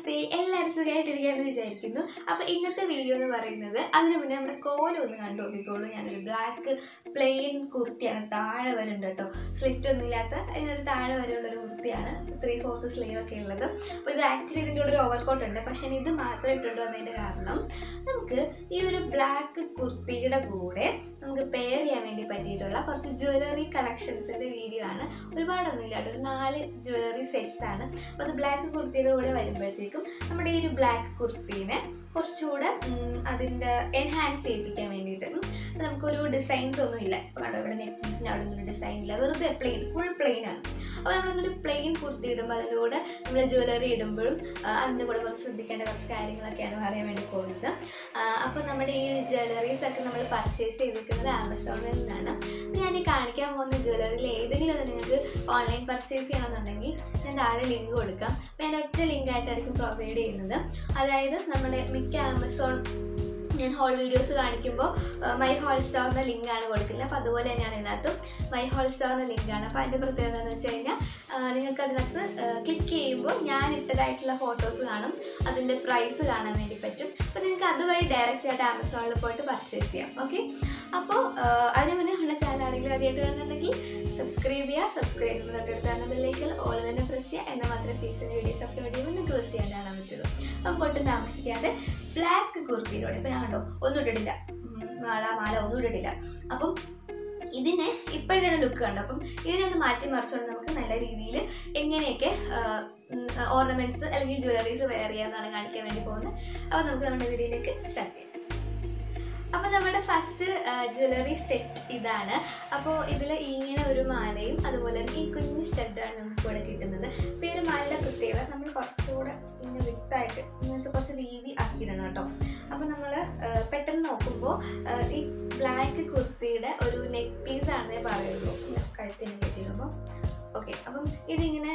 നമസ്തേ സുഖമായിട്ടിരിക്കാമെന്ന് വിചാരിക്കുന്നു. അപ്പോൾ ഇന്നത്തെ വീഡിയോ എന്ന് പറയുന്നത് അതിന് മുന്നേ നമ്മുടെ കോലം ഒന്ന് കണ്ടു നോക്കിക്കോളൂ. ഞാനൊരു ബ്ലാക്ക് പ്ലെയിൻ കുർത്തിയാണ്. താഴെ വരെ ഉണ്ട് കേട്ടോ. സ്ലിറ്റ് ഒന്നും ഇല്ലാത്ത ഇതിനൊരു താഴെ വരെയുള്ളൊരു കുർത്തിയാണ്. ത്രീ ഫോർത്ത് സ്ലീവ് ഒക്കെ ഉള്ളത്. അപ്പോൾ ഇത് ആക്ച്വലി ഇതിന്റെ കൂടെ ഒരു ഓവർകോട്ട് ഉണ്ട്. പക്ഷേ ഇത് മാത്രം ഇട്ടുകൊണ്ട് വന്നതിന്റെ കാരണം നമുക്ക് ഈ ഒരു ബ്ലാക്ക് കുർത്തിയുടെ കൂടെ നമുക്ക് പെയർ ചെയ്യാൻ വേണ്ടി പറ്റിയിട്ടുള്ള കുറച്ച് ജ്വല്ലറി കളക്ഷൻസിന്റെ വീഡിയോ ആണ്. ഒരുപാടൊന്നും ഇല്ലാട്ടോ ഒരു നാല് ജ്വല്ലറി സെറ്റ്സ് ആണ്. അപ്പോൾ അത് ബ്ലാക്ക് കുർത്തിയുടെ കൂടെ വരുമ്പോഴത്തേക്കും നമ്മുടെ ഈ ഒരു ബ്ലാക്ക് കുർത്തീനെ കുറച്ചുകൂടെ അതിന്റെ എൻഹാൻസ് ചെയ്യിപ്പിക്കാൻ വേണ്ടിയിട്ട്. നമുക്കൊരു ഡിസൈൻസ് ഒന്നും ഇല്ല അവിടെ ഇവിടെ നെക്ക് അവിടെ ഒന്നും ഡിസൈൻ ഇല്ല. വെറുതെ പ്ലെയിൻ ഫുൾ പ്ലെയിൻ ആണ്. അപ്പോൾ ഒരു പ്ലെയിൻ കുർത്തി ഇടുമ്പോൾ അതിലൂടെ നമ്മൾ ജ്വല്ലറി ഇടുമ്പോഴും അതിന്റെ കൂടെ കുറച്ച് ശ്രദ്ധിക്കേണ്ട കുറച്ച് കാര്യങ്ങളൊക്കെയാണ് പറയാൻ വേണ്ടി പോകുന്നത്. അപ്പോൾ നമ്മുടെ ഈ ജ്വല്ലറീസ് ഒക്കെ നമ്മൾ പർച്ചേസ് ചെയ്തിരിക്കുന്നത് ആമസോണിൽ നിന്നാണ്. ഞാൻ ഈ കാണിക്കാൻ പോകുന്ന ജ്വല്ലറിയിൽ ഏതെങ്കിലും ഒന്ന് നിങ്ങൾക്ക് ഓൺലൈൻ പർച്ചേസ് ചെയ്യണമെന്നുണ്ടെങ്കിൽ ഞാൻ താഴെ ലിങ്ക് കൊടുക്കാം. അപ്പോൾ ഞാൻ ഒറ്റ ലിങ്ക് ആയിട്ടായിരിക്കും പ്രൊവൈഡ് ചെയ്യുന്നത്. അതായത് നമ്മുടെ മിക്ക ആമസോൺ ഹോൾ വീഡിയോസ് കാണിക്കുമ്പോൾ മൈ ഹോൾ സ്റ്റാർ എന്ന ലിങ്കാണ് കൊടുക്കുന്നത്. അപ്പോൾ അതുപോലെ തന്നെയാണ് ഇതിനകത്ത് മൈ ഹോൾ സ്റ്റാർ എന്ന ലിങ്കാണ് അപ്പോൾ അതിന്റെ പ്രത്യേകത എന്ന് വെച്ച് കഴിഞ്ഞാൽ നിങ്ങൾക്ക് അതിനകത്ത് ക്ലിക്ക് ചെയ്യുമ്പോൾ ഞാൻ ഇട്ടതായിട്ടുള്ള ഫോട്ടോസ് കാണും. അതിന്റെ പ്രൈസ് കാണാൻ വേണ്ടി പറ്റും. അപ്പോൾ നിങ്ങൾക്ക് അതുവഴി ഡയറക്റ്റ് ആയിട്ട് ആമസോണിൽ പോയിട്ട് പർച്ചേസ് ചെയ്യാം. ഓക്കെ അപ്പോൾ അതിന് മുന്നേ നമ്മുടെ ചാനൽ ആരെങ്കിലും ആദ്യമായിട്ട് സബ്സ്ക്രൈബ് ചെയ്യുക സബ്സ്ക്രൈബ് ചെയ്യുന്ന തൊട്ടടുത്ത ബെല്ലേക്ക് ഓൾ തന്നെ പ്രസ് ചെയ്യുക എന്നാൽ മാത്രമേ ഫീച്ചർ വീഡിയോസ് അപ്ലോഡ് ചെയ്യുമ്പോൾ നിങ്ങൾക്ക് പ്രസ് ചെയ്യാൻ കാണാൻ പറ്റുള്ളൂ. അപ്പോൾ ഒട്ടും താമസിക്കാതെ ബ്ലാക്ക് കുർത്തിയിലൂടെ. ഇപ്പം ഞാൻ കണ്ടോ ഒന്നും ഇട്ടിട്ടില്ല. മാള മാല ഒന്നും ഇട്ടിട്ടില്ല. അപ്പം ഇതിനെ ഇപ്പോഴത്തെ ലുക്ക് കണ്ടു? അപ്പം ഇതിനെ ഒന്ന് മാറ്റി മറിച്ചുകൊണ്ട് നമുക്ക് നല്ല രീതിയിൽ എങ്ങനെയൊക്കെ ഓർണമെന്റ്സ് അല്ലെങ്കിൽ ജ്വല്ലറീസ് വെയർ ചെയ്യാമെന്നാണ് കാണിക്കാൻ വേണ്ടി പോകുന്നത്. അപ്പോൾ നമുക്ക് നമ്മുടെ വീഡിയോയിലേക്ക് സ്റ്റാർട്ട് ചെയ്യാം. അപ്പോൾ നമ്മുടെ ഫസ്റ്റ് ജ്വല്ലറി സെറ്റ് ഇതാണ്. അപ്പോൾ ഇതിൽ ഇങ്ങനെ ഒരു മാലയും അതുപോലെ തന്നെ ഈ കുഞ്ഞ് സ്റ്റഡാണ് നമുക്ക് ഇവിടെ കിട്ടുന്നത്. അപ്പോൾ ഈ ഒരു മാലയുടെ പ്രത്യേകത നമ്മൾ കുറച്ചുകൂടെ ഇങ്ങനെ വിത്തായിട്ട് എന്ന് വെച്ചാൽ കുറച്ച് വീതി ആക്കിയിടണം കേട്ടോ. അപ്പോൾ നമ്മൾ പെട്ടെന്ന് നോക്കുമ്പോൾ ഈ ബ്ലാക്ക് കുർത്തിയുടെ ഒരു നെക്ക് പീസ് ആണെന്നേ പറയുള്ളൂ. കഴുത്തിന് കയറ്റിയിടുമ്പോൾ ഓക്കെ അപ്പം ഇതിങ്ങനെ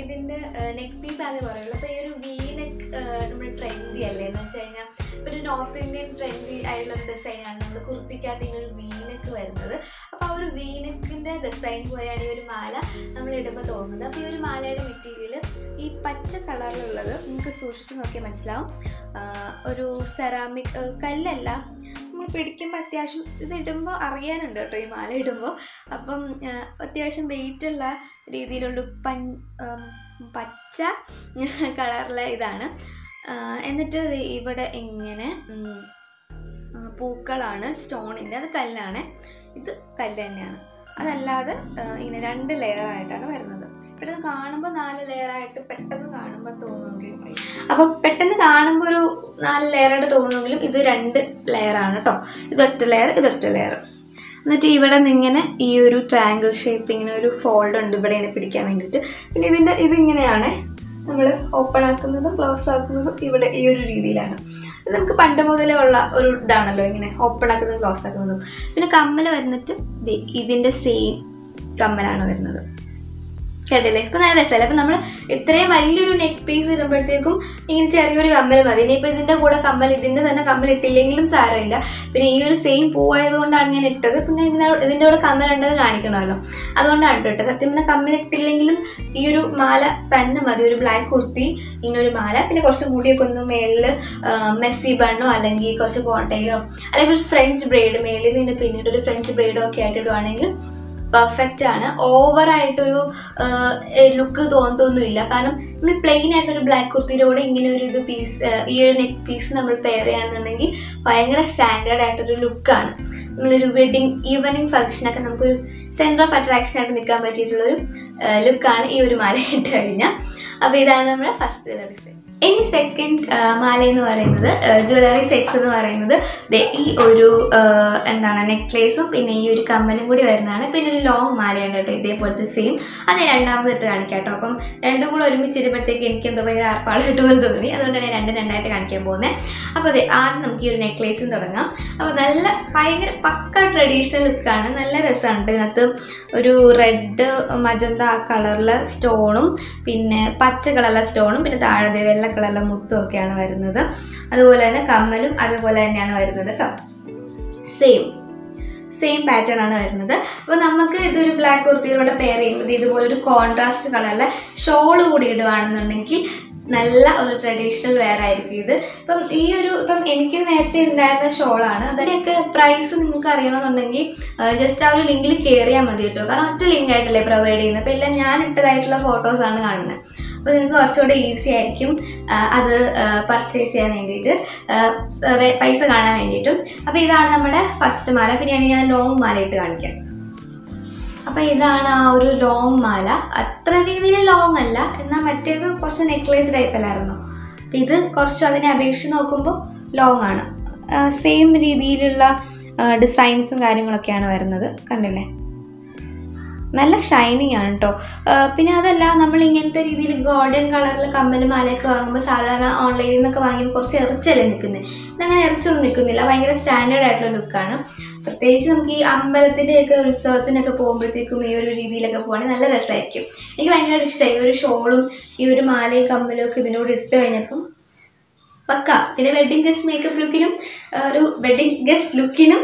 ഇതിന്റെ നെക്ക് പീസ് ആദ്യം പറയുള്ളൂ. അപ്പോൾ ഈ ഒരു വി നെക്ക് നമ്മുടെ ട്രെൻഡി അല്ലേ? എന്ന് വെച്ച് കഴിഞ്ഞാൽ ഒരു നോർത്ത് ഇന്ത്യൻ ട്രെൻഡി ആയിട്ടുള്ള ഡിസൈനാണ് നമ്മൾ കുർത്തിക്കകത്ത് ഇങ്ങനെ ഒരു വീനക്ക് വരുന്നത്. അപ്പോൾ ആ ഒരു വി നെക്കിന്റെ ഡിസൈൻ പോലെയാണ് ഈ ഒരു മാല നമ്മൾ ഇടുമ്പോൾ തോന്നുന്നത്. അപ്പോൾ ഈ ഒരു മാലയുടെ മെറ്റീരിയൽ ഈ പച്ച കളറിലുള്ളത് നിങ്ങൾക്ക് സൂക്ഷിച്ച് നോക്കിയാൽ മനസ്സിലാവും. ഒരു സെറാമിക് കല്ലല്ല നമ്മൾ പിടിക്കുമ്പോൾ അത്യാവശ്യം ഇത് ഇടുമ്പോൾ അറിയാനുണ്ട് കേട്ടോ ഈ മാല ഇടുമ്പോൾ. അപ്പം അത്യാവശ്യം വെയിറ്റ് ഉള്ള രീതിയിലുള്ള പൻ പച്ച കളറിലെ ഇതാണ്. എന്നിട്ട് ഇവിടെ ഇങ്ങനെ പൂക്കളാണ്. സ്റ്റോണിന്റെ അത് കല്ലാണ്. ഇത് കല്ല് തന്നെയാണ്. അതല്ലാതെ ഇങ്ങനെ രണ്ട് ലെയർ ആയിട്ടാണ് വരുന്നത്. പെട്ടെന്ന് കാണുമ്പോൾ നാല് ലെയർ ആയിട്ട് പെട്ടെന്ന് കാണുമ്പോൾ തോന്നുമെങ്കിലും അപ്പോൾ പെട്ടെന്ന് കാണുമ്പോൾ ഒരു നാല് ലെയർ ആയിട്ട് തോന്നുമെങ്കിലും ഇത് രണ്ട് ലെയർ ആണ് കേട്ടോ ഇതൊറ്റ ലെയർ ഇതൊറ്റ ലെയർ എന്നിട്ട് ഇവിടെ നിന്ന് ഇങ്ങനെ ഈ ഒരു ട്രാങ്കിൾ ഷേപ്പ് ഇങ്ങനെ ഒരു ഫോൾഡ് ഉണ്ട്. ഇവിടെ ഇങ്ങനെ പിടിക്കാൻ വേണ്ടിയിട്ട്. പിന്നെ ഇതിന്റെ ഇതിങ്ങനെയാണ് നമ്മൾ ഓപ്പൺ ആക്കുന്നതും ക്ലോസ് ആക്കുന്നതും ഇവിടെ ഈ ഒരു രീതിയിലാണ്. അത് നമുക്ക് പണ്ട് മുതലേ ഉള്ള ഒരു ഇതാണല്ലോ ഇങ്ങനെ ഓപ്പൺ ആക്കുന്നതും ക്ലോസ് ആക്കുന്നതും. പിന്നെ കമ്മൽ വരുന്നിട്ട് ഇതിന്റെ സെയിം കമ്മലാണ് വരുന്നത്. കേട്ടില്ലേ? ഇപ്പം നല്ല രസമല്ല? അപ്പം നമ്മൾ ഇത്രയും വലിയൊരു നെക്ക് പീസ് ഇടുമ്പോഴത്തേക്കും ഇങ്ങനെ ചെറിയൊരു കമ്മൽ മതി. ഇനിയിപ്പോൾ ഇതിന്റെ കൂടെ കമ്മൽ ഇതിന്റെ തന്നെ കമ്മൽ ഇട്ടില്ലെങ്കിലും സാരമില്ല. പിന്നെ ഈ ഒരു സെയിം പൂവായതുകൊണ്ടാണ് ഞാൻ ഇട്ടത്. പിന്നെ ഇതിന്റെ ഇതിന്റെ കൂടെ കമ്മൽ ഉണ്ടത് കാണിക്കണമല്ലോ. അതുകൊണ്ടാണ് കേട്ടോ സത്യം പിന്നെ കമ്മൽ ഇട്ടില്ലെങ്കിലും ഈ ഒരു മാല തന്നെ മതി. ഒരു ബ്ലാക്ക് കുർത്തി ഇങ്ങനെ ഒരു മാല. പിന്നെ കുറച്ച് മുടിയൊക്കെ ഒന്ന് മേളിൽ മെസ്സി ബണ്ണോ അല്ലെങ്കിൽ കുറച്ച് പോണ്ടയിലോ അല്ലെങ്കിൽ ഒരു ഫ്രഞ്ച് ബ്രെയ്ഡ് മേളിൽ നിന്ന് പിന്നീട് ഒരു ഫ്രഞ്ച് ബ്രെയ്ഡോ ഒക്കെ ആയിട്ട് ഇടുവാണെങ്കിൽ പെർഫെക്റ്റ് ആണ്. ഓവർ ആയിട്ടൊരു ലുക്ക് തോന്നത്തൊന്നുമില്ല. കാരണം നമ്മൾ പ്ലെയിൻ ആയിട്ടൊരു ബ്ലാക്ക് കുർത്തിയിലൂടെ ഇങ്ങനെ ഒരു ഇത് പീസ് ഈ ഒരു നെക്ക് പീസ് നമ്മൾ പെയർ ചെയ്യുകയാണെന്നുണ്ടെങ്കിൽ ഭയങ്കര സ്റ്റാൻഡേർഡ് ആയിട്ടൊരു ലുക്കാണ് നമ്മളൊരു വെഡിങ് ഈവനിങ് ഫംഗ്ഷനൊക്കെ നമുക്കൊരു സെന്റർ ഓഫ് അട്രാക്ഷൻ ആയിട്ട് നിൽക്കാൻ പറ്റിയിട്ടുള്ളൊരു ലുക്കാണ് ഈ ഒരു മാല ഇട്ട് കഴിഞ്ഞാൽ അപ്പോൾ ഇതാണ് നമ്മുടെ ഫസ്റ്റ് റിസൾട്ട് ഇനി സെക്കൻഡ് മാല എന്ന് പറയുന്നത് ജ്വല്ലറി സെറ്റ്സ് എന്ന് പറയുന്നത് ഈ ഒരു ആ, എന്താണ് നെക്ലേസും പിന്നെ ഈ ഒരു കമ്മലും കൂടി വരുന്നതാണ്. പിന്നെ ഒരു ലോങ് മാലയാണ് കേട്ടോ ഇതേപോലത്തെ സെയിം അത് ഞാൻ രണ്ടാമതിട്ട് കാണിക്കാം കേട്ടോ. അപ്പം രണ്ടും കൂടെ ഒരുമിച്ചിരുമ്പോഴത്തേക്ക് എനിക്ക് എന്തോ ഭയങ്കര ആർപ്പാടായിട്ട് പോലെ തോന്നി. അതുകൊണ്ടാണ് ഞാൻ രണ്ടും രണ്ടായിട്ട് കാണിക്കാൻ പോകുന്നത് അപ്പോൾ അതെ ആദ്യം നമുക്ക് ഈ ഒരു നെക്ലേസും തുടങ്ങാം. അപ്പോൾ നല്ല ഭയങ്കര പക്ക ട്രഡീഷണൽ ലുക്കാണ് നല്ല രസമാണ് ഇതിനകത്ത്. ഒരു റെഡ് മജന്ത കളറിലെ സ്റ്റോണും പിന്നെ പച്ച കളറിലെ സ്റ്റോണും പിന്നെ താഴെ ദേ വെള്ള കളറിലെ മുത്തും ഒക്കെയാണ് വരുന്നത്. അതുപോലെ തന്നെ കമ്മലും അതുപോലെ തന്നെയാണ് വരുന്നത് കേട്ടോ സെയിം സെയിം പാറ്റേൺ ആണ് വരുന്നത്. അപ്പോൾ നമുക്ക് ഇതൊരു ബ്ലാക്ക് കുർത്തിയിലൂടെ പെയർ ചെയ്യുമ്പോൾ ഇതുപോലെ ഒരു കോൺട്രാസ്റ്റ് കളറിലെ ഷോൾ കൂടി ഇടുകയാണെന്നുണ്ടെങ്കിൽ നല്ല ഒരു ട്രഡീഷണൽ വെയർ ആയിരിക്കും ഇത്. ഇപ്പം ഈ ഒരു ഇപ്പം എനിക്ക് നേരത്തെ ഉണ്ടായിരുന്ന ഷോളാണ്. അതിനൊക്കെ പ്രൈസ് നിങ്ങൾക്ക് അറിയണമെന്നുണ്ടെങ്കിൽ ജസ്റ്റ് ആ ഒരു ലിങ്കിൽ കയറിയാൽ മതി കേട്ടോ കാരണം ഒറ്റ ലിങ്ക് ആയിട്ടല്ലേ പ്രൊവൈഡ് ചെയ്യുന്നത്. അപ്പോൾ എല്ലാം ഞാൻ ഇട്ടതായിട്ടുള്ള ഫോട്ടോസാണ് കാണുന്നത്. അപ്പോൾ നിങ്ങൾക്ക് കുറച്ചുകൂടെ ഈസി ആയിരിക്കും അത് പർച്ചേസ് ചെയ്യാൻ വേണ്ടിയിട്ട്. പൈസ കാണാൻ വേണ്ടിയിട്ടും. അപ്പോൾ ഇതാണ് നമ്മുടെ ഫസ്റ്റ് മാല. പിന്നെ ഞാൻ ലോങ് മാലയിട്ട് കാണിക്കാം. അപ്പോൾ ഇതാണ് ആ ഒരു ലോങ് മാല. അത്ര രീതിയിൽ ലോങ് അല്ല. എന്നാൽ മറ്റേത് കുറച്ച് നെക്ലേസ് ടൈപ്പ് അല്ലായിരുന്നു. അപ്പം ഇത് കുറച്ച് അതിനെ അപേക്ഷിച്ച് നോക്കുമ്പോൾ ലോങ് ആണ്. സെയിം രീതിയിലുള്ള ഡിസൈൻസും കാര്യങ്ങളൊക്കെയാണ് വരുന്നത്. കണ്ടില്ലേ? നല്ല ഷൈനിങ് ആണ് കേട്ടോ പിന്നെ അതല്ല നമ്മൾ ഇങ്ങനത്തെ രീതിയിൽ ഗോൾഡൻ കളറിൽ കമ്മൽ മാലയൊക്കെ വാങ്ങുമ്പോൾ സാധാരണ ഓൺലൈനിൽ നിന്നൊക്കെ വാങ്ങിയപ്പോൾ കുറച്ച് ഇറച്ചല്ലേ നിൽക്കുന്നത് ഇതങ്ങനെ ഇറച്ചൊന്നും നിൽക്കുന്നില്ല ഭയങ്കര സ്റ്റാൻഡേർഡ് ആയിട്ടുള്ള ലുക്കാണ് പ്രത്യേകിച്ച് നമുക്ക് ഈ അമ്പലത്തിന്റെയൊക്കെ ഉത്സവത്തിനൊക്കെ പോകുമ്പോഴത്തേക്കും ഈ ഒരു രീതിയിലൊക്കെ പോകുകയാണെങ്കിൽ നല്ല രസമായിരിക്കും. എനിക്ക് ഭയങ്കര ഇഷ്ടമായി ഈ ഒരു ഷോളും ഈ ഒരു മാലയും കമ്മലും ഒക്കെ ഇതിനോട് ഇട്ട് കഴിഞ്ഞപ്പം പക്ക. പിന്നെ വെഡ്ഡിങ് ഗസ്റ്റ് മേക്കപ്പ് ലുക്കിനും ഒരു വെഡ്ഡിങ് ഗസ്റ്റ് ലുക്കിനും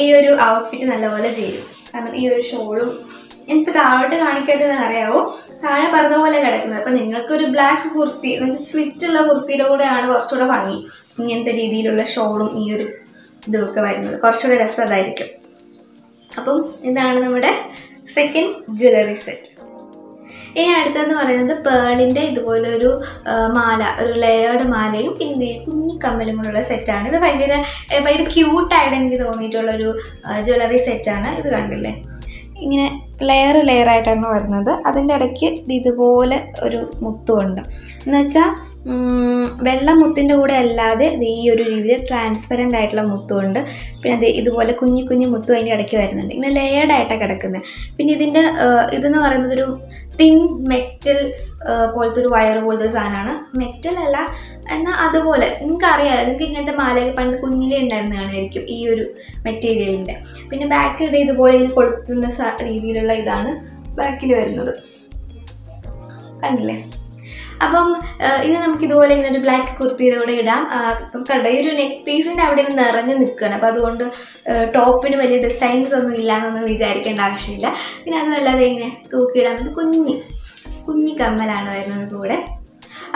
ഈ ഒരു ഔട്ട്ഫിറ്റ് നല്ലപോലെ ചെയ്യും കാരണം ഈ ഒരു ഷോളും എനിക്ക് താഴോട്ട് കാണിക്കാത്തത് അറിയാവോ? താഴെ പറഞ്ഞ പോലെ കിടക്കുന്നത്. നിങ്ങൾക്ക് ഒരു ബ്ലാക്ക് കുർത്തി എന്ന് വെച്ചാൽ സ്ലിറ്റ് ഉള്ള കുർത്തിയുടെ കൂടെയാണ് കുറച്ചുകൂടെ ഭംഗി. ഇങ്ങനത്തെ രീതിയിലുള്ള ഷോളും ഈ ഒരു ഇതുമൊക്കെ വരുന്നത്. കുറച്ചുകൂടെ രസം അതായിരിക്കും. അപ്പം ഇതാണ് നമ്മുടെ സെക്കൻഡ് ജ്വല്ലറി സെറ്റ് ഇനി അടുത്തെന്ന് പറയുന്നത് പേളിന്റെ ഇതുപോലെ ഒരു മാല ഒരു ലെയേർഡ് മാലയും പിന്നെ കുഞ്ഞു കമ്മലും കൂടെയുള്ള സെറ്റാണ് ഇത് ഭയങ്കര ഭയങ്കര ക്യൂട്ടായിട്ട് എനിക്ക് തോന്നിയിട്ടുള്ള ഒരു ജ്വല്ലറി സെറ്റാണ് ഇത് കണ്ടില്ലേ? ഇങ്ങനെ ലെയർ ലെയർ ആയിട്ടാണ് വരുന്നത്. അതിന്റെ ഇടയ്ക്ക് ഇതുപോലെ ഒരു മുത്തുണ്ട്. എന്ന് വെച്ചാൽ വെള്ള മുത്തിന്റെ കൂടെ അല്ലാതെ ഈ ഒരു രീതിയിൽ ട്രാൻസ്പെറന്റ് ആയിട്ടുള്ള മുത്തുമുണ്ട് പിന്നെ അത് ഇതുപോലെ കുഞ്ഞു കുഞ്ഞു മുത്തും അതിന്റെ ഇടയ്ക്ക് വരുന്നുണ്ട്. ഇങ്ങനെ ലെയർഡ് ആയിട്ടാണ് കിടക്കുന്നത് പിന്നെ ഇതിന്റെ ഇതെന്ന് പറയുന്നത് ഒരു തിൻ മെറ്റൽ പോലത്തെ ഒരു വയർ പോലത്തെ സാധനമാണ്. മെറ്റൽ അല്ല എന്നാൽ അതുപോലെ. നിങ്ങൾക്ക് അറിയാമല്ലോ നിങ്ങൾക്ക് ഇങ്ങനത്തെ മാലയൊക്കെ പണ്ട് കുഞ്ഞിലേ ഉണ്ടായിരുന്ന കാണുമായിരിക്കും ഈ ഒരു മെറ്റീരിയലിന്റെ പിന്നെ ബാക്കിൽ ഇത് ഇതുപോലെ ഇങ്ങനെ കൊളുത്തുന്ന രീതിയിലുള്ള ഇതാണ് ബാക്കിൽ വരുന്നത്. കണ്ടില്ലേ? അപ്പം ഇനി നമുക്ക് ഇതുപോലെ ഇങ്ങനെ ഒരു ബ്ലാക്ക് കുർത്തിയുടെ കൂടെ ഇടാം. കണ്ടോ ഈ ഒരു നെക്ക് പീസിന്റെ അവിടെ നിറഞ്ഞു നിൽക്കുകയാണ്. അപ്പോൾ അതുകൊണ്ട് ടോപ്പിന് വലിയ ഡിസൈൻസ് ഒന്നും ഇല്ല എന്നൊന്നും വിചാരിക്കേണ്ട ആവശ്യമില്ല. പിന്നെ അതുമല്ലാതെ ഇങ്ങനെ തൂക്കിയിടാൻ ഇത് കുഞ്ഞി കുഞ്ഞി കമ്മലാണ് വരുന്നത് കൂടെ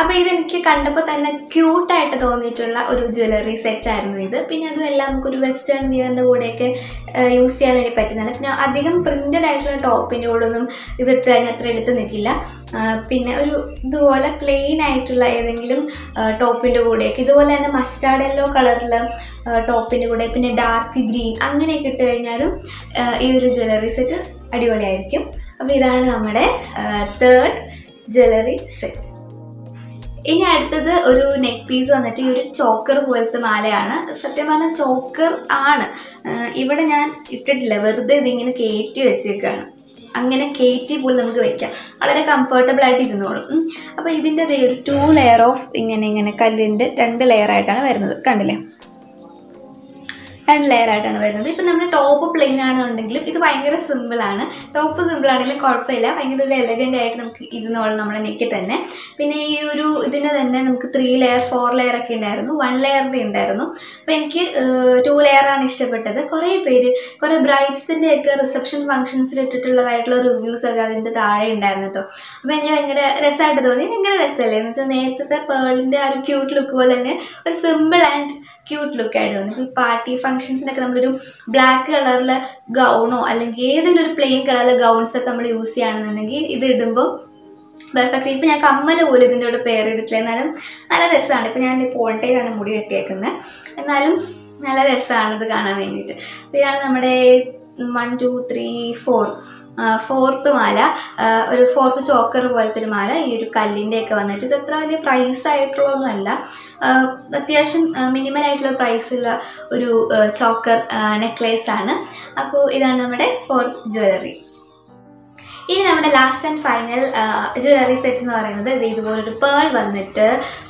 അപ്പോൾ ഇതെനിക്ക് കണ്ടപ്പോൾ തന്നെ ക്യൂട്ടായിട്ട് തോന്നിയിട്ടുള്ള ഒരു ജ്വല്ലറി സെറ്റായിരുന്നു ഇത്. പിന്നെ അതുമെല്ലാം നമുക്കൊരു വെസ്റ്റേൺ വിയറിന്റെ കൂടെയൊക്കെ യൂസ് ചെയ്യാൻ വേണ്ടി പറ്റുന്നതാണ്. പിന്നെ അധികം പ്രിന്റഡ് ആയിട്ടുള്ള ടോപ്പിന്റെ കൂടെ ഒന്നും ഇതിട്ട് കഴിഞ്ഞാൽ അത്ര എടുത്ത് നിൽക്കില്ല. പിന്നെ ഒരു ഇതുപോലെ പ്ലെയിൻ ആയിട്ടുള്ള ഏതെങ്കിലും ടോപ്പിന്റെ കൂടെയൊക്കെ ഇതുപോലെ തന്നെ മസ്റ്റാർഡ് യെല്ലോ കളറിൽ ടോപ്പിന്റെ കൂടെ പിന്നെ ഡാർക്ക് ഗ്രീൻ അങ്ങനെയൊക്കെ ഇട്ട് കഴിഞ്ഞാലും ഈ ഒരു ജ്വല്ലറി സെറ്റ് അടിപൊളിയായിരിക്കും. അപ്പോൾ ഇതാണ് നമ്മുടെ തേർഡ് ജ്വല്ലറി സെറ്റ് ഇനി അടുത്തത് ഒരു നെക്ക് പീസ് വന്നിട്ട് ഈ ഒരു ചോക്കർ പോലത്തെ മാലയാണ്. സത്യം പറഞ്ഞാൽ ചോക്കർ ആണ്. ഇവിടെ ഞാൻ ഇട്ടിട്ടില്ല. വെറുതെ ഇതിങ്ങനെ കയറ്റി വെച്ചേക്കാണ്. അങ്ങനെ കയറ്റി പോലും നമുക്ക് വെക്കാം. വളരെ കംഫർട്ടബിൾ ആയിട്ട് ഇരുന്നോളും. അപ്പോൾ ഇതിന്റെ ഒരു ടു ലെയർ ഓഫ് ഇങ്ങനെ ഇങ്ങനെ കല്ലിന്റെ രണ്ട് ലെയർ ആയിട്ടാണ് വരുന്നത്. കണ്ടില്ലേ? രണ്ട് ലെയർ ആയിട്ടാണ് വരുന്നത്. ഇപ്പം നമ്മുടെ ടോപ്പ് പ്ലെയിൻ ആണെന്നുണ്ടെങ്കിലും ഇത് ഭയങ്കര സിമ്പിളാണ് ടോപ്പ് സിമ്പിൾ ആണെങ്കിലും കുഴപ്പമില്ല. ഭയങ്കര ഒരു എലഗന്റ് ആയിട്ട് നമുക്ക് ഇരുന്നോളും നമ്മുടെ നെക്കിൽ തന്നെ. പിന്നെ ഈ ഒരു ഇതിന്റെ തന്നെ നമുക്ക് ത്രീ ലെയർ ഫോർ ലെയർ ഒക്കെ ഉണ്ടായിരുന്നു. വൺ ലെയറിന്റെ ഉണ്ടായിരുന്നു. അപ്പോൾ എനിക്ക് ടു ലെയറാണ് ഇഷ്ടപ്പെട്ടത്. കുറേ പേര് കുറേ ബ്രൈഡ്സിന്റെ ഒക്കെ റിസപ്ഷൻ ഫംഗ്ഷൻസിൽ ഇട്ടിട്ടുള്ളതായിട്ടുള്ള റിവ്യൂസ് ഒക്കെ അതിന്റെ താഴെ ഉണ്ടായിരുന്നു കേട്ടോ അപ്പോൾ എനിക്ക് ഭയങ്കര രസമായിട്ട് തോന്നി. ഭയങ്കര രസമല്ലേ? എന്ന് വെച്ചാൽ നേരത്തെ പേളിന്റെ ആ ഒരു ക്യൂട്ട് ലുക്ക് പോലെ തന്നെ ഒരു സിമ്പിൾ ആൻഡ് ക്യൂട്ട് ലുക്ക് ആയിട്ട് തോന്നി ഇപ്പോൾ പാർട്ടി ഫംഗ്ഷൻസിനൊക്കെ നമ്മളൊരു ബ്ലാക്ക് കളറിലെ ഗൗണോ അല്ലെങ്കിൽ ഏതെങ്കിലും ഒരു പ്ലെയിൻ കളറിലെ ഗൗൺസ് ഒക്കെ നമ്മൾ യൂസ് ചെയ്യുകയാണെന്നുണ്ടെങ്കിൽ ഇത് ഇടുമ്പോൾ പെർഫെക്റ്റ് ഇപ്പം ഞാൻ കമ്മൽ പോലും ഇതിന്റെ കൂടെ പെയർ ചെയ്തിട്ടില്ല. എന്നാലും നല്ല രസമാണ്. ഇപ്പം ഞാൻ പോണ്ടയിലാണ് മുടി കെട്ടിയേക്കുന്നത്. എന്നാലും നല്ല രസമാണ് ഇത് കാണാൻ വേണ്ടിയിട്ട്. അപ്പോൾ ഇതാണ് നമ്മുടെ one two three four fourth മാല ഒരു ഫോർത്ത് ചോക്കർ പോലത്തെ ഒരു മാല ഈ ഒരു കല്ലിന്റെ ഒക്കെ വന്നിട്ട് ഇത് അത്ര വലിയ പ്രൈസ് ആയിട്ടുള്ളതൊന്നുമല്ല അത്യാവശ്യം മിനിമൽ ആയിട്ടുള്ള പ്രൈസുള്ള ഒരു ചോക്കർ നെക്ലേസ് ആണ്. അപ്പോൾ ഇതാണ് നമ്മുടെ ഫോർത്ത് ജ്വല്ലറി ഇനി നമ്മുടെ last and final jewellery set എന്ന് പറയുന്നത് ഇത് ഇതുപോലൊരു പേൾ വന്നിട്ട്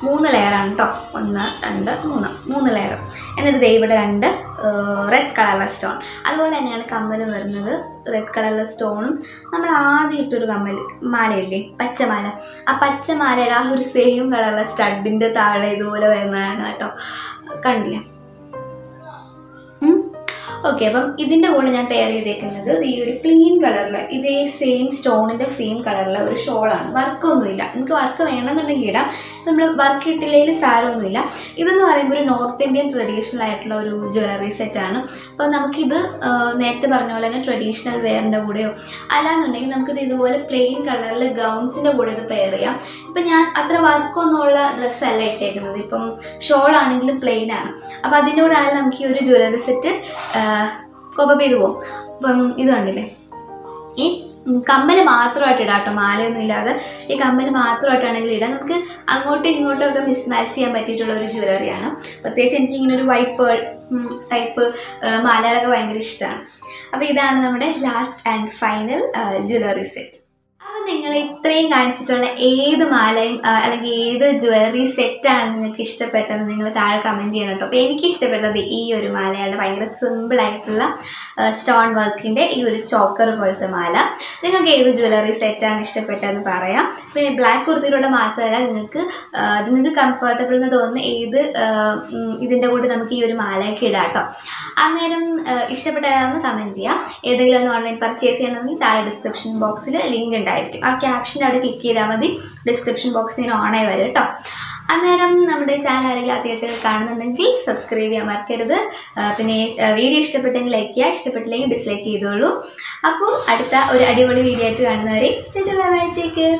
മൂന്ന് ലെയറാണ് കേട്ടോ ഒന്ന് രണ്ട് മൂന്ന്. മൂന്ന് ലെയർ എന്നിട്ട് ദേ ഇവിടെ രണ്ട് റെഡ് കളറിലെ സ്റ്റോൺ അതുപോലെ തന്നെയാണ് കമ്മൽ വരുന്നത്. റെഡ് കളറിലെ സ്റ്റോണും നമ്മൾ ആദ്യം ഇട്ടൊരു കമ്മൽ മാലയില്ലേ? പച്ചമാല. ആ പച്ചമാലയുടെ ആ ഒരു സെയിം കളറിലെ സ്റ്റഡിന്റെ താഴെ ഇതുപോലെ വരുന്നതാണ് കേട്ടോ. കണ്ടില്ലേ. ഓക്കെ അപ്പം ഇതിന്റെ കൂടെ ഞാൻ പെയർ ചെയ്തേക്കുന്നത് ഈ ഒരു പ്ലെയിൻ കളറിൽ ഇതേ സെയിം സ്റ്റോണിന്റെ സെയിം കളറിലെ ഒരു ഷോളാണ് വർക്കൊന്നുമില്ല നമുക്ക് വർക്ക് വേണമെന്നുണ്ടെങ്കിൽ ഇടാം. നമ്മൾ വർക്ക് ഇട്ടില്ലെങ്കിൽ സാരമൊന്നുമില്ല ഇതെന്ന് പറയുമ്പോൾ ഒരു നോർത്ത് ഇന്ത്യൻ ട്രഡീഷണൽ ആയിട്ടുള്ള ഒരു ജ്വല്ലറി സെറ്റാണ് അപ്പോൾ നമുക്കിത് നേരത്തെ പറഞ്ഞ പോലെ തന്നെ ട്രഡീഷണൽ വെയറിന്റെ കൂടെയോ അല്ലാന്നുണ്ടെങ്കിൽ നമുക്കിത് ഇതുപോലെ പ്ലെയിൻ കളറിൽ ഗൗൺസിന്റെ കൂടെ ഇത് പെയർ ചെയ്യാം. ഇപ്പം ഞാൻ അത്ര വർക്കൊന്നുമുള്ള ഡ്രസ്സല്ല ഇട്ടേക്കുന്നത്. ഇപ്പം ഷോളാണെങ്കിലും പ്ലെയിൻ ആണ്. അപ്പോൾ അതിന്റെ കൂടെ ആണെങ്കിൽ നമുക്ക് ഈ ഒരു ജ്വല്ലറി സെറ്റ് കോപ്പപ്പ് ചെയ്ത് പോകും അപ്പം ഇത് കണ്ടില്ലേ? ഈ കമ്മൽ മാത്രമായിട്ട് ഇടാം കേട്ടോ മാലയൊന്നും ഇല്ലാതെ. ഈ കമ്മൽ മാത്രമായിട്ടാണെങ്കിൽ ഇടാം. നമുക്ക് അങ്ങോട്ടും ഇങ്ങോട്ടും ഒക്കെ മിസ് മാച്ച് ചെയ്യാൻ പറ്റിയിട്ടുള്ള ഒരു ജ്വല്ലറിയാണ് പ്രത്യേകിച്ച് എനിക്ക് ഇങ്ങനെ ഒരു വൈറ്റ് പേൾ ടൈപ്പ് മാലകളൊക്കെ ഭയങ്കര ഇഷ്ടമാണ് അപ്പോൾ ഇതാണ് നമ്മുടെ last and final jewellery set അപ്പോൾ നിങ്ങൾ ഇത്രയും കാണിച്ചിട്ടുള്ള ഏത് മാലയും അല്ലെങ്കിൽ ഏത് ജ്വല്ലറി സെറ്റാണ് നിങ്ങൾക്ക് ഇഷ്ടപ്പെട്ടത് നിങ്ങൾ താഴെ കമന്റ് ചെയ്യണം കേട്ടോ. അപ്പോൾ എനിക്ക് ഇഷ്ടപ്പെട്ടത് ഈ ഒരു മാലയാണ്. ഭയങ്കര സിമ്പിൾ ആയിട്ടുള്ള സ്റ്റോൺ വർക്കിന്റെ ഈ ഒരു ചോക്കർ പോലത്തെ മാല. നിങ്ങൾക്ക് ഏത് ജ്വല്ലറി സെറ്റാണ് ഇഷ്ടപ്പെട്ടതെന്ന് പറയാം. പിന്നെ ബ്ലാക്ക് കുർത്തിയിലൂടെ മാത്രമല്ല നിങ്ങൾക്ക് നിങ്ങൾക്ക് കംഫർട്ടബിൾ എന്ന് തോന്നുന്ന ഏത് ഇതിന്റെ കൂടെ നമുക്ക് ഈ ഒരു മാലയൊക്കെ ഇടാം കേട്ടോ. അന്നേരം ഇഷ്ടപ്പെട്ടതാണെന്ന് കമന്റ് ചെയ്യാം. ഏതെങ്കിലും ഒന്ന് ഓൺലൈൻ പർച്ചേസ് ചെയ്യണമെങ്കിൽ താഴെ ഡിസ്ക്രിപ്ഷൻ ബോക്സിൽ ലിങ്ക് ഉണ്ടായിരിക്കും. ആ ക്യാപ്ഷന്റെ അവിടെ ക്ലിക്ക് ചെയ്താൽ മതി. ഡിസ്ക്രിപ്ഷൻ ബോക്സിൽ നിന്ന് ഓണായി വരും കേട്ടോ അന്നേരം നമ്മുടെ ചാനൽ ആരെങ്കിലും ആദ്യമായിട്ട് കാണുന്നുണ്ടെങ്കിൽ സബ്സ്ക്രൈബ് ചെയ്യാൻ മറക്കരുത്. പിന്നെ വീഡിയോ ഇഷ്ടപ്പെട്ടെങ്കിൽ ലൈക്ക് ചെയ്യുക. ഇഷ്ടപ്പെട്ടില്ലെങ്കിൽ ഡിസ്ലൈക്ക് ചെയ്തോളൂ. അപ്പോൾ അടുത്ത ഒരു അടിപൊളി വീഡിയോ ആയിട്ട് കാണുന്നവരെ ബൈ ടേക്ക് കെയർ